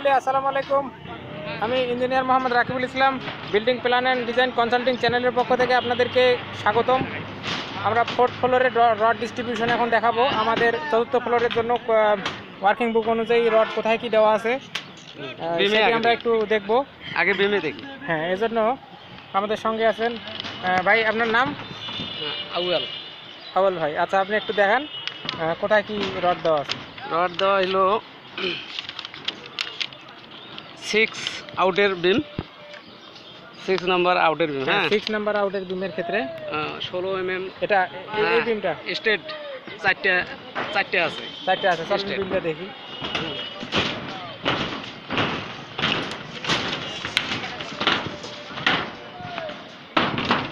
মন্ডলী আসসালামু আলাইকুম। আমি engineer Mohammad Rakibul Islam building plan and design consulting চ্যানেলের পক্ষ থেকে আপনাদেরকে স্বাগতম। আমরা ফোর্থ ফ্লোরের রড ডিস্ট্রিবিউশন এখন দেখাবো। আমাদের চতুর্থ ফ্লোরের জন্য ওয়ার্কিং বুক অনুযায়ী রড কোথায় কি দেওয়া আছে আমরা একটু দেখব। আগে বিমে দেখি। হ্যাঁ এজন্য আমাদের সঙ্গে আছেন ভাই আপনার নাম? আউয়াল। আউয়াল ভাই আচ্ছা আপনি একটু দেখান কোথায় কি রড দেওয়া আছে? রড দেওয়া হলো সিক্স আউটের বিম সিক্স নাম্বার আউটের বিম হ্যাঁ সিক্স নাম্বার আউটের বিমের ক্ষেত্রে ষোলো এম এম এটা এই- বিমটা স্টেট চারটে চারটে আছে। চারটে আছে State. বিমটা দেখি।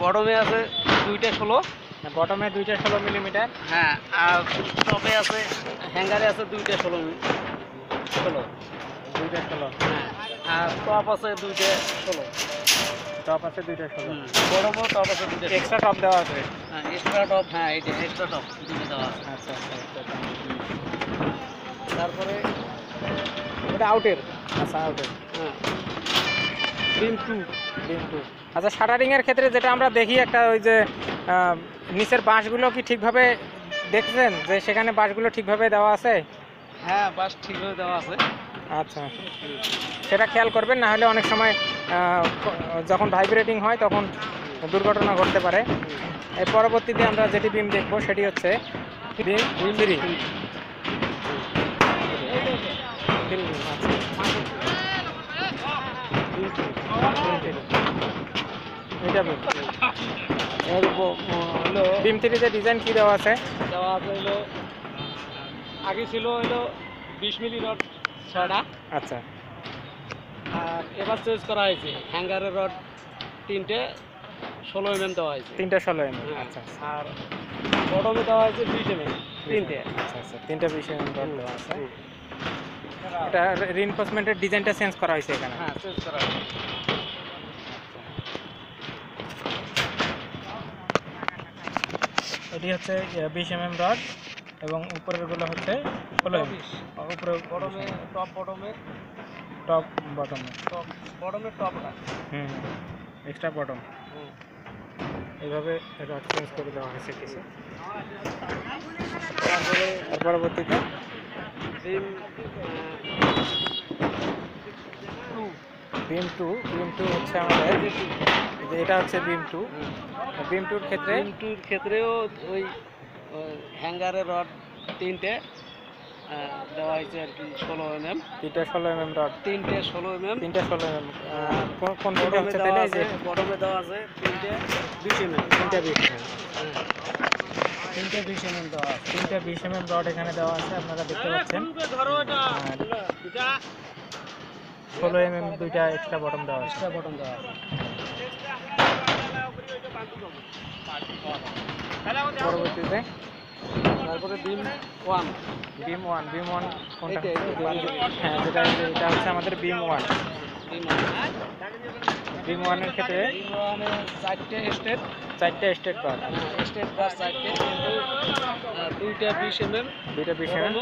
বটমে আছে দুইটা ষোলো। বটমে দুইটা ষোলো মিলিমিটার হ্যাঁ আর টপে আছে হ্যাঙ্গারে আছে দুইটা ষোলো ষোলো। দুইটা ষোলো। হ্যাঁ। আর টপ আছে দুইটা ষোলো। টপ আছে দুইটা ষোলো। বড়মও টপ আছে দুইটা এক্সট্রা টপ দেওয়া আছে। হ্যাঁ এক্সট্রা টপ হ্যাঁ এইটা এক্সট্রা টপ দুইটা দেওয়া আছে। আচ্ছা আচ্ছা। তারপরে ওটা আউটের আচ্ছা আউটের হ্যাঁ। বিম টু আচ্ছা শাটারিং এর ক্ষেত্রে যেটা আমরা দেখি একটা ওই যে নিচের বাঁশগুলো কি ঠিকভাবে দেখছেন? যে সেখানে বাঁশগুলো ঠিকভাবে দেওয়া আছে? হ্যাঁ বাঁশ ঠিকভাবে দেওয়া আছে। আচ্ছা। সেটা খেয়াল করবেন না হলে অনেক সময় যখন ভাইব্রেটিং হয় তখন দুর্ঘটনা ঘটতে পারে। এর পরবর্তীতে আমরা যেটি বিম দেখব সেটি হচ্ছে beam three three beam. Beam এটা বিম এর ব- ব- হলো বিম থ্রিতে ডিজাইন কি দেওয়া আছে? দেওয়া আছে হলো আগে ছিল হলো বিশ মিলি রড ছয়টা আচ্ছা। আর এবার চেঞ্জ করা হয়েছে হ্যাঙ্গারের রড তিনটে ষোলো এম এম দেওয়া হয়েছে। তিনটা ষোলো এম হ্যাঁ, আচ্ছা আচ্ছা। আর বটমে দেওয়া হয়েছে বিশ এম এম তিনটে। আচ্ছা আচ্ছা তিনটা বিষয় দেওয়া আছে। এটা রিনফোর্সমেন্টের ডিজাইনটা চেঞ্জ করা হয়েছে এখানে। হ্যাঁ চেঞ্জ করা হয়েছে। এটি হচ্ছে বিশ এম রড এবং উপরেরগুলো হচ্ছে ষোলো এম বিশ। উপরে বটমে টপ বটমে টপ বটম টপ বটমে টপটা হুম এক্সট্রা বটম হুম। এইভাবে রড চেঞ্জ করে দেওয়া হয়েছে কিছু। তারপরে তার পরবর্তীতে beam two beam two beam two হচ্ছে আমাদের যে এটা হচ্ছে বিম টু বিম টুর ক্ষেত্রে বিম টুর ক্ষেত্রেও ওই হ্যাঙ্গারের রড তিনটে দেওয়া হয়েছে আর কি ষোলো এম এম তিনটা ষোলো এম এম রড। তিনটে ষোলো এম এম তিনটা ষোলো এম এম কোন হচ্ছে তাহলে এই যে আছে বটমে দেওয়া আছে তিনটে বিশ এম এম তিনটা বিশ তিনটে বিশ এম এম দেওয়া আছে। তিনটা বিশ এম এম রড এখানে দেওয়া আছে আপনারা দেখতে পাচ্ছেন। ষোলো এম এম দুইটা এক্সট্রা বটম দেওয়া এক্সট্রা বটম দেওয়া আছে। পরবর্তীতে। তারপরে beam one. Beam one beam one কোনটা? হ্যাঁ যেটা এটা হচ্ছে আমাদের বিম ওয়ান। বিম ওয়ানের ক্ষেত্রে চারটে স্টেট। চারটা স্টেট পার স্টেট বাস চারটে কিন্তু দুইটা বিশ এম এম দুইটা বিশ এম এম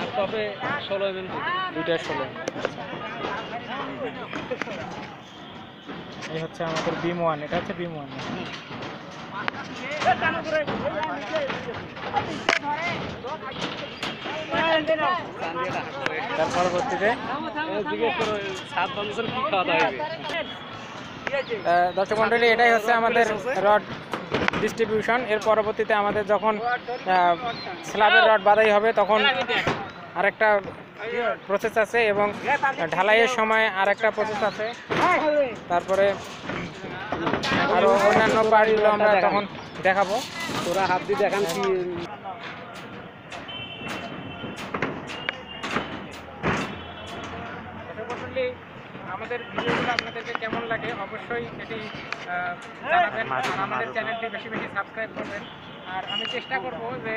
আর টপে ষোলো এম এম দুইটা ষোলো এই হচ্ছে আমাদের বিম ওয়ান এটা হচ্ছে বিম ওয়ান পরবর্তীতে দর্শক মন্ডলী এটাই হচ্ছে আমাদের রড ডিস্ট্রিবিউশন এর পরবর্তীতে আমাদের যখন স্ল্যাবের রড বাদাই হবে, তখন আরেকটা প্রসেস আছে এবং ঢালাইয়ের সময় আর একটা প্রসেস আছে। তারপরে আরও অন্যান্য পার্টগুলো আমরা তখন দেখাবো। তোরা হাত দিয়ে দেখান কি। আমাদের ভিডিওগুলো আপনাদেরকে কেমন লাগে অবশ্যই এটি আহ, জানাবেন। আমাদের চ্যানেলটি বেশি বেশি সাবস্ক্রাইব করবেন। আর আমি চেষ্টা করব যে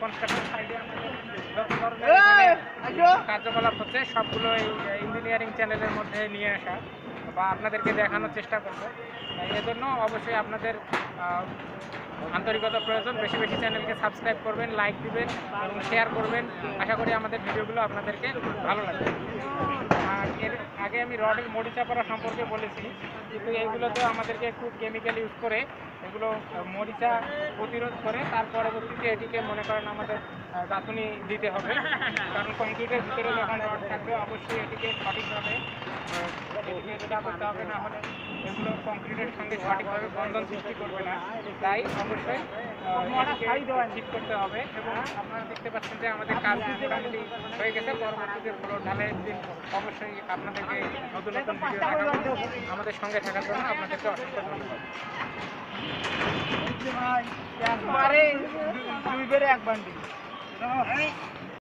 কনস্ট্রাকশন সাইডে আমাদের যত ধরনের কার্যকলাপ হচ্ছে সবগুলো এই ইঞ্জিনিয়ারিং চ্যানেলের মধ্যে নিয়ে আসা বা আপনাদেরকে দেখানোর চেষ্টা করব। এজন্য অবশ্যই আপনাদের আন্তরিকতা প্রয়োজন। বেশি বেশি চ্যানেলকে সাবস্ক্রাইব করবেন লাইক দিবেন এবং শেয়ার করবেন। আশা করি আমাদের ভিডিওগুলো আপনাদেরকে ভালো লাগবে। এর আগে আমি রডের মরিচা পড়া সম্পর্কে বলেছি কিন্তু এইগুলোতে আমাদেরকে একটু কেমিক্যাল ইউজ করে এগুলো মরিচা প্রতিরোধ করে, তার পরবর্তীতে এটিকে মনে করেন আমাদের গাঁথুনি দিতে হবে। কারণ কংক্রিটের ভিতরে যখন রড থাকবে, অবশ্যই এটিকে সঠিকভাবে এটিকে যেটা করতে হবে না হলে এগুলো কংক্রিটের সঙ্গে সঠিকভাবে বন্ধন সৃষ্টি করবে না। তাই অবশ্যই ঠিক করতে হবে এবং আপনারা দেখতে পাচ্ছেন যে আমাদের কাজ মোটামুটি হয়ে গেছে। পরবর্তীতে ফ্লোর দিন অবশ্যই আপনাদেরকে নতুন নতুন ভিডিও দেখাবো। আমাদের সঙ্গে থাকার জন্য আপনাদেরকে অসংখ্য ধন্যবাদ। একবারে দুই বেড়ে এক বান্ডিল।